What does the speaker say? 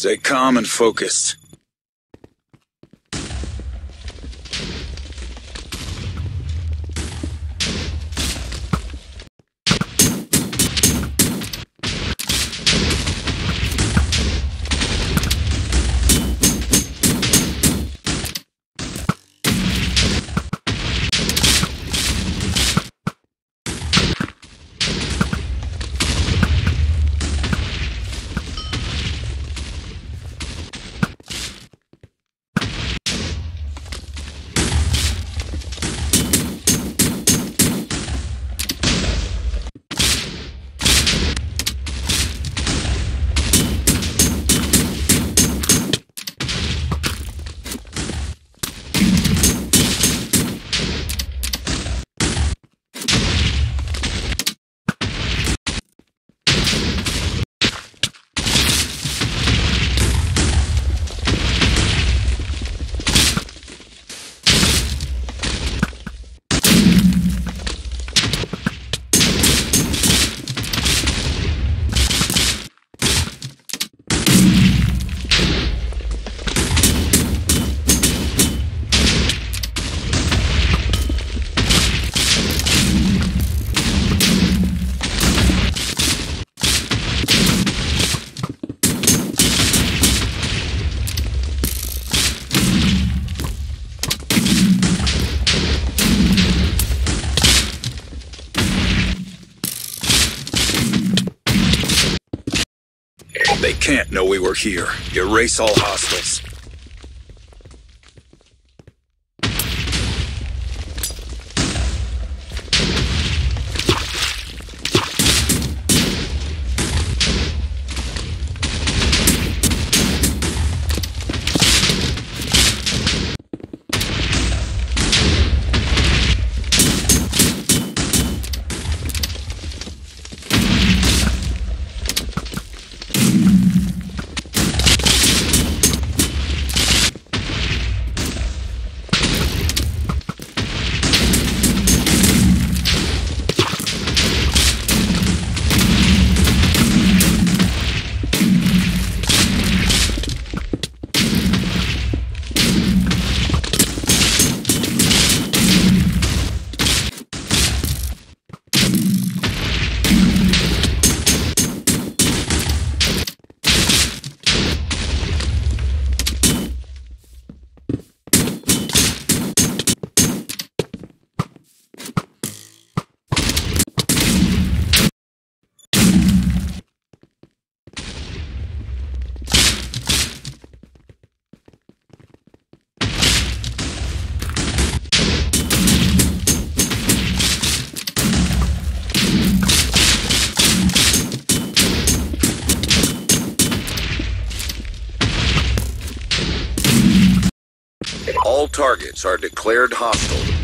Stay calm and focused. Can't know we were here. Erase all hostiles. Targets are declared hostile.